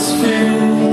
atmosphere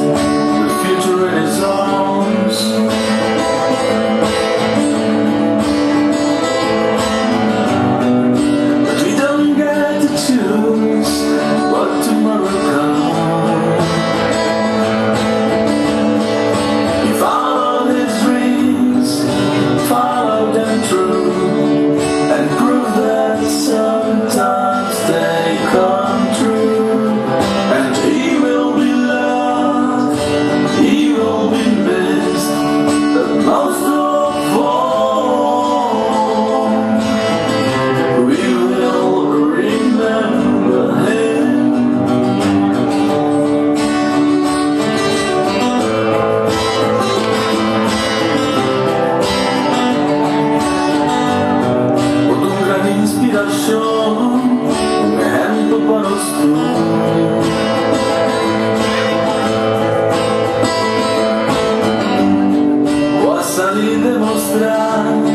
ti demostrar